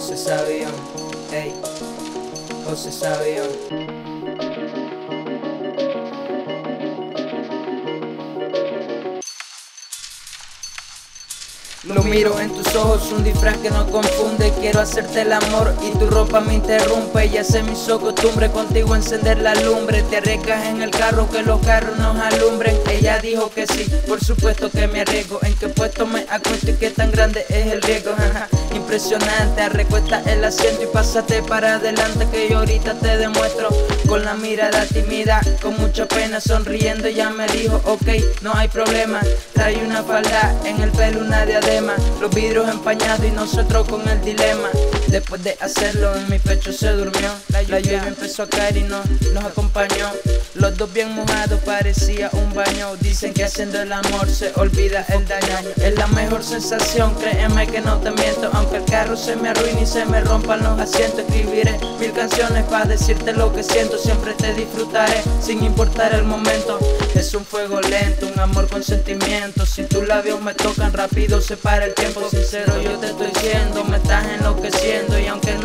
José Sabión, ey, José Sabión. Lo miro en tus ojos, un disfraz que no confunde. Quiero hacerte el amor y tu ropa me interrumpe. Ya se me hizo costumbre contigo encender la lumbre. Te arriesgas en el carro, que los carros nos alumbren. Ella dijo que sí, por supuesto que me arriesgo. En qué puesto me acuesto y qué tan grande es el riesgo. Impresionante, recuesta el asiento y pásate para adelante. Que yo ahorita te demuestro con la mirada tímida, con mucha pena sonriendo. Ya me dijo, ok, no hay problema. Trae una falda en el pelo, una diadema los vidrios empañados y nosotros con el dilema. Después de hacerlo en mi pecho se durmió, la lluvia empezó a caer y nos, nos acompañó. Los dos bien mojados parecía un baño. Dicen que haciendo el amor se olvida el daño. Es la mejor sensación, créeme que no te miento. Aunque el carro se me arruine y se me rompan los asientos, escribiré mil canciones para decirte lo que siento. Siempre te disfrutaré sin importar el momento. Es un fuego lento, un amor con sentimiento. Si tus labios me tocan rápido, se para el tiempo. Sincero,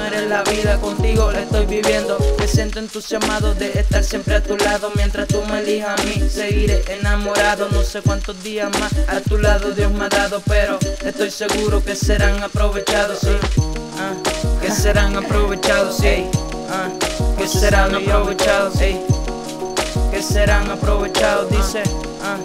eres la vida, contigo la estoy viviendo. Me siento entusiasmado de estar siempre a tu lado. Mientras tú me elijas a mí, seguiré enamorado. No sé cuántos días más a tu lado Dios me ha dado, pero estoy seguro que serán aprovechados, sí. Ah, que serán aprovechados, sí. Ah, que serán aprovechados, sí. Que serán aprovechados, dice. Ah,